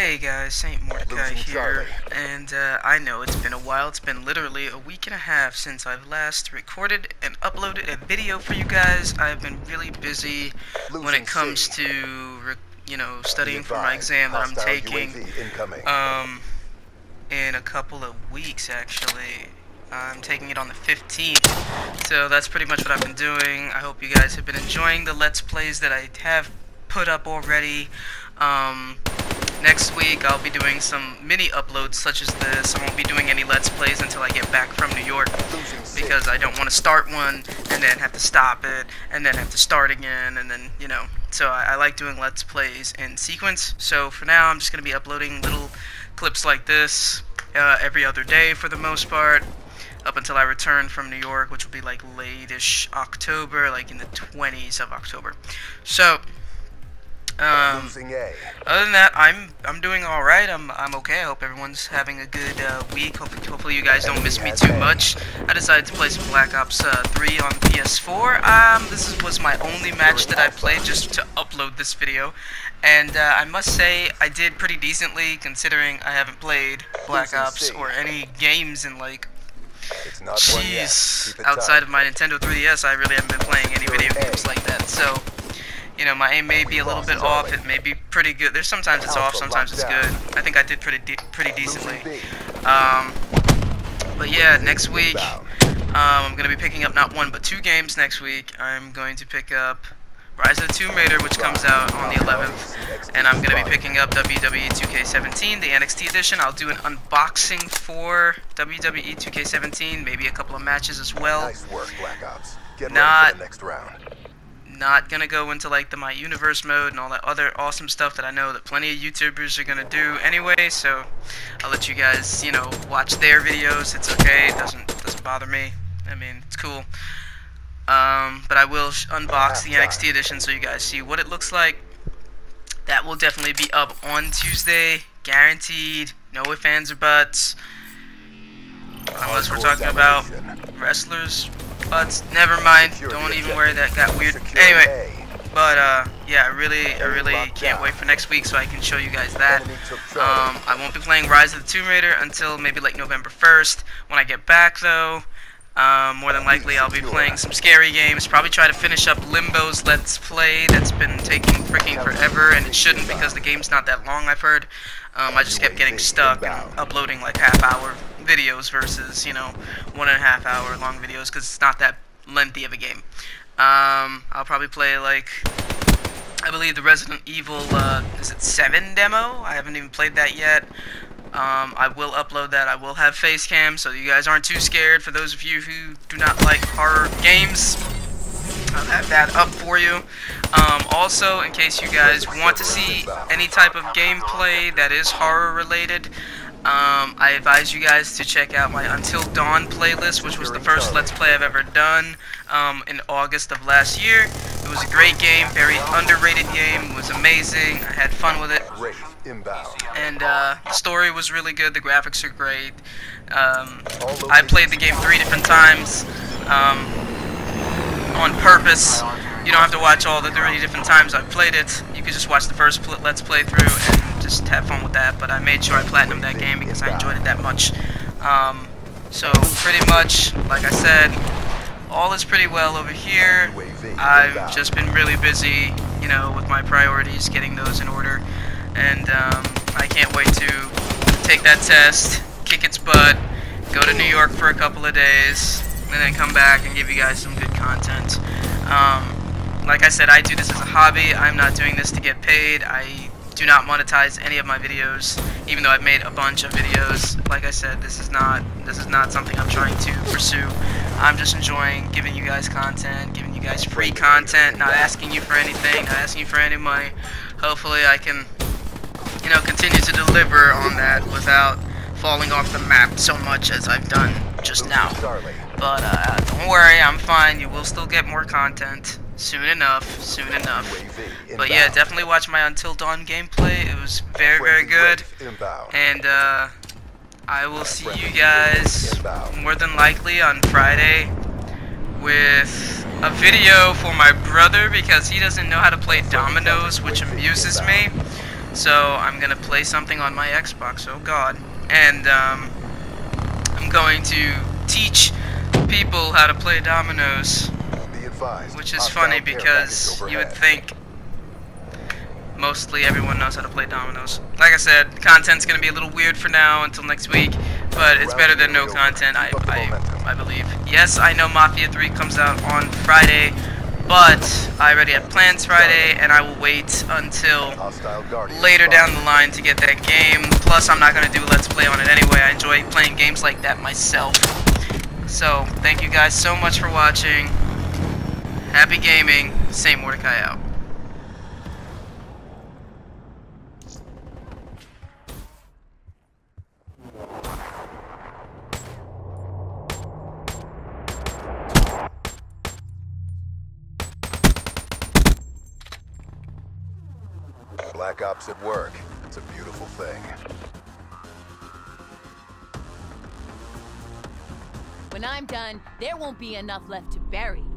Hey guys, Saint Mortichai here, and uh, I know it's been a while. It's been literally a week and a half since I've last recorded and uploaded a video for you guys. I've been really busy when it comes to, you know, studying for my exam that I'm taking. Um, in a couple of weeks actually. I'm taking it on the 15th. So that's pretty much what I've been doing. I hope you guys have been enjoying the Let's Plays that I have put up already. Um, next week I'll be doing some mini uploads such as this. I won't be doing any Let's Plays until I get back from New York because I don't want to start one and then have to stop it and then have to start again and then you know. So I, I like doing let's plays in sequence. So for now I'm just gonna be uploading little clips like this uh, every other day for the most part up until I return from New York which will be like late-ish October like in the 20s of October. So um, other than that, I'm I'm doing all right. I'm I'm okay. I hope everyone's having a good uh, week. Hopefully, hopefully you guys don't miss me too much. I decided to play some Black Ops uh, 3 on PS4. Um, this is, was my only match that I played just to upload this video, and uh, I must say I did pretty decently considering I haven't played Black Ops or any games in like It's not. Jeez, outside of my Nintendo 3DS, I really haven't been playing any video games like that. So, you know, my aim may be a little bit off. It may be pretty good. There's sometimes it's off, sometimes it's good. I think I did pretty de pretty decently. Um, but yeah, next week, um, I'm gonna be picking up not one but two games next week. I'm going to pick up Rise of the Tomb Raider, which comes out on the 11th, and I'm gonna be picking up WWE 2K17, the NXT edition. I'll do an unboxing for WWE 2K17, maybe a couple of matches as well. Nice work, Black Ops. Get ready Not- for the next round. Not gonna go into like the My Universe mode and all that other awesome stuff that I know that plenty of YouTubers are gonna do anyway. So I'll let you guys, you know, watch their videos. It's okay. It doesn't doesn't bother me. I mean, it's cool. Um, but I will sh- unbox the NXT edition so you guys see what it looks like. That will definitely be up on Tuesday, guaranteed. No ifs, ands, or buts. Unless we're talking about wrestlers, butts. Never mind. Don't even worry. That got weird. Anyway. But uh, yeah, I really, I really can't wait for next week so I can show you guys that. Enemy took Charlie. Um, I won't be playing Rise of the Tomb Raider until maybe like November 1st. When I get back though, um, more than likely I'll be playing some scary games. Probably try to finish up Limbo's Let's Play. That's been taking freaking forever, and it shouldn't because the game's not that long. I've heard. Um, I just kept getting stuck and uploading like half-hour videos versus you know one and a half hour long videos because it's not that lengthy of a game. Um, I'll probably play like I believe the Resident Evil, uh, is it 7 demo? I haven't even played that yet. Um, I will upload that. I will have face cam, so you guys aren't too scared. For those of you who do not like horror games, I'll have that up for you. Um, also, in case you guys want to see any type of gameplay that is horror related, um, I advise you guys to check out my Until Dawn playlist, which was the first Let's Play I've ever done um, in August of last year. It was a great game, very underrated game. It was amazing. I had fun with it Wraith inbound. and uh, the story was really good. The graphics are great. Um, I played the game three different times um, on purpose. You don't have to watch all the three different times I've played it. You can just watch the first pl- Let's Play through and just have fun with that. But I made sure I platinumed that game because I enjoyed it that much. Um, so pretty much, like I said, all is pretty well over here. I've just been really busy, you know, with my priorities, getting those in order, and um, I can't wait to take that test, kick its butt, go to New York for a couple of days, and then come back and give you guys some good content. Um, like I said, I do this as a hobby. I'm not doing this to get paid. I do not monetize any of my videos, even though I've made a bunch of videos. Like I said, this is not this is not something I'm trying to pursue. I'm just enjoying giving you guys content, giving you guys free content, not asking you for anything, not asking you for any money. Hopefully, I can, you know, continue to deliver on that without falling off the map so much as I've done just now. But uh, don't worry, I'm fine. You will still get more content soon enough. Soon enough. But yeah, definitely watch my Until Dawn gameplay. It was very, very good. And uh, I will see you guys more than likely on Friday with a video for my brother because he doesn't know how to play dominoes, which amuses me. So I'm gonna play something on my Xbox. Oh God! And um, I'm going to teach people how to play dominoes, advised. which is funny because you would think mostly everyone knows how to play dominoes. Like I said, content's gonna be a little weird for now until next week, but it's better than no content. I I, I believe. Yes, I know Mafia 3 comes out on Friday, but I already have plans Friday, and I will wait until later down the line to get that game. Plus, I'm not gonna do a let's play on it anyway. I enjoy playing games like that myself. So, thank you guys so much for watching. Happy gaming. Saint Mortichai out. Black Ops at work. It's a beautiful thing. When I'm done, there won't be enough left to bury.